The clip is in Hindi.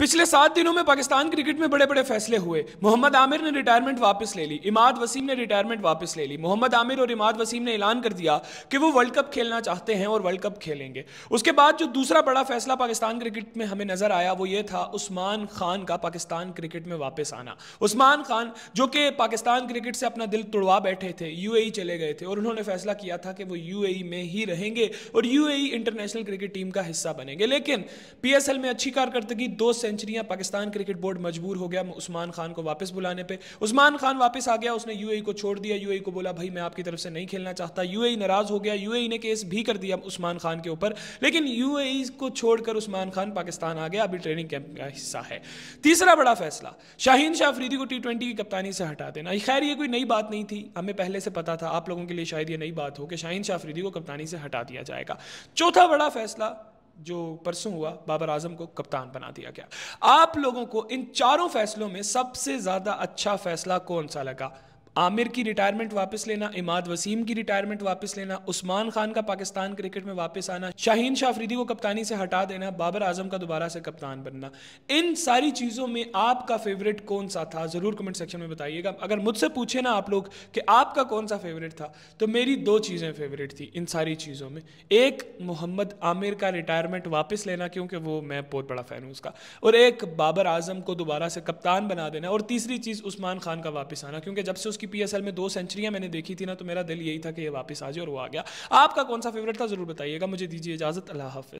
पिछले सात दिनों में पाकिस्तान क्रिकेट में बड़े बड़े फैसले हुए। मोहम्मद आमिर ने रिटायरमेंट वापस ले ली। इमाद वसीम ने रिटायरमेंट वापस ले ली। मोहम्मद आमिर और इमाद वसीम ने ऐलान कर दिया कि वो वर्ल्ड कप खेलना चाहते हैं और वर्ल्ड कप खेलेंगे। उसके बाद जो दूसरा बड़ा फैसला पाकिस्तान क्रिकेट में हमें नज़र आया, वो ये था उस्मान खान का पाकिस्तान क्रिकेट में वापस आना। उस्मान खान, जो कि पाकिस्तान क्रिकेट से अपना दिल तुड़वा बैठे थे यूएई चले गए थे और उन्होंने फैसला किया था कि वो यू में ही रहेंगे और यू इंटरनेशनल क्रिकेट टीम का हिस्सा बनेंगे। लेकिन पीएसएल में अच्छी कारकर्दगी दो सेंचुरियाँ पाकिस्तान क्रिकेट बोर्ड मजबूर हो गया उस्मान खान को वापस बुलाने पे। उस्मान खान वापस आ गया, उसने यूएई को छोड़ दिया। यूएई को बोला, भाई, मैं आपकी तरफ़ से नहीं खेलना चाहता। यूएई नाराज़ हो गया। यूएई ने केस भी कर दिया उस्मान खान के ऊपर। लेकिन यूएई को छोड़कर उस्मान खान पाकिस्तान आ गया। अभी ट्रेनिंग कैंप का हिस्सा है। तीसरा बड़ा फैसला, शाहीन शाह अफरीदी को टी की कप्तानी से हटा देना। खैर, ये कोई नई बात नहीं थी। हमें पहले से पता था, आप लोगों के लिए शायद ये नई बात हो कि शाहीन शाह अफरीदी को कप्तानी से हटा दिया जाएगा। चौथा बड़ा फैसला जो परसों हुआ, बाबर आज़म को कप्तान बना दिया गया। आप लोगों को इन चारों फैसलों में सबसे ज़्यादा अच्छा फैसला कौन सा लगा? आमिर की रिटायरमेंट वापस लेना, इमाद वसीम की रिटायरमेंट वापस लेना, उस्मान खान का पाकिस्तान क्रिकेट में वापस आना, शाहीन शाह अफरीदी को कप्तानी से हटा देना, बाबर आज़म का दोबारा से कप्तान बनना। इन सारी चीज़ों में आपका फेवरेट कौन सा था? ज़रूर कमेंट सेक्शन में बताइएगा। अगर मुझसे पूछे ना आप लोग कि आपका कौन सा फेवरेट था तो मेरी दो चीज़ें फेवरेट थी इन सारी चीज़ों में। एक, मोहम्मद आमिर का रिटायरमेंट वापस लेना, क्योंकि वो मैं बहुत बड़ा फ़ैन हूँ उसका। और एक, बाबर आज़म को दोबारा से कप्तान बना देना। और तीसरी चीज़, उस्मान खान का वापस आना, क्योंकि जब से उसकी पीएसएल में दो सेंचुरियाँ मैंने देखी थी ना तो मेरा दिल यही था कि ये वापस आ जाए और वो आ गया। आपका कौन सा फेवरेट था? ज़रूर बताइएगा, मुझे दीजिए इजाज़त, अल्लाह हाफिज़।